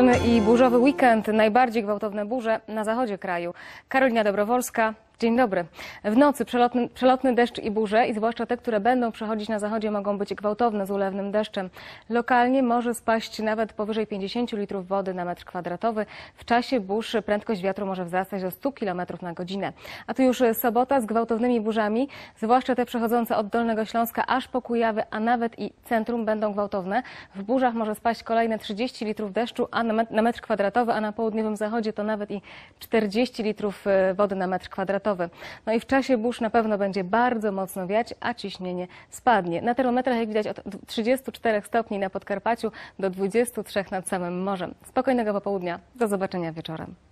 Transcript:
Upalny i burzowy weekend, najbardziej gwałtowne burze na zachodzie kraju. Karolina Dobrowolska, dzień dobry. W nocy przelotny, przelotny deszcz i burze, i zwłaszcza te, które będą przechodzić na zachodzie, mogą być gwałtowne z ulewnym deszczem. Lokalnie może spaść nawet powyżej 50 litrów wody na metr kwadratowy. W czasie burz prędkość wiatru może wzrastać do 100 km na godzinę. A tu już sobota z gwałtownymi burzami, zwłaszcza te przechodzące od Dolnego Śląska aż po Kujawy, a nawet i centrum będą gwałtowne. W burzach może spaść kolejne 30 litrów deszczu a na, met- na metr kwadratowy, a na południowym zachodzie to nawet i 40 litrów e, wody na metr kwadratowy. No i w czasie burz na pewno będzie bardzo mocno wiać, a ciśnienie spadnie. Na termometrach, jak widać, od 34 stopni na Podkarpaciu do 23 nad samym morzem. Spokojnego popołudnia. Do zobaczenia wieczorem.